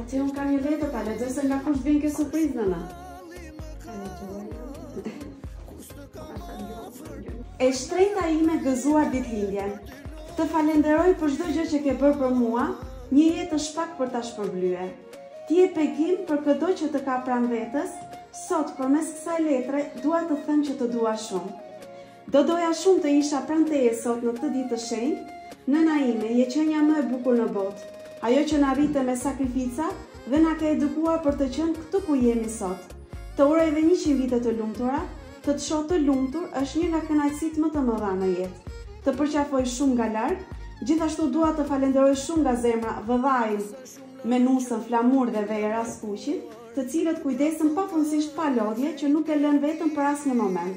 Ati unë kam një letër ta lexoj se nga kush vjen kjo surprizë nëna. E shtrenjta ime gëzuar ditëlindjen. Të falënderoj për çdo gjë që ke bërë për mua, një jetë është pak për ta shpërblyer. Ti je bekim për këdo që të ka pranë vetes, sot përmes kësaj letre dua të them që të dua shumë. Do doja shumë të isha pranë teje sot në këtë ditë të shenjtë, nëna ime, je qenia më e bukur në botë, ajo që na rrite me sakrifica dhe na ke edukuar për të qenë këtu ku jemi sot. Të uroj edhe njëqind vite të lumtura, të të shoh të lumtur është një nga kënaqësitë më të mëdha në jetë. Të përqafoj shumë nga larg, gjithashtu dua të falënderoj shumë nga zemra vëllanë me nusën Flamur dhe Vera Skuqin, të cilët kujdesen pafundësisht pa lodhje që nuk e lënë vetëm për asnjë moment.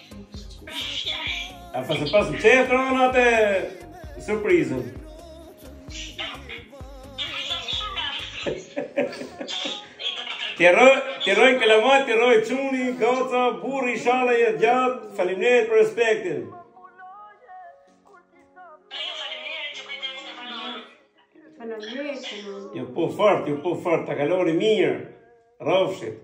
A pra se pas në qenë të rënë atë surprizën? Të rrojë, të rrojë kalamajt, të rrojë çuni, goca, burri, ishalla, jetë gjatë, faleminderit për respektin. Ju puth fort, ju puth fort, ta kaloni mirë, rrofshit.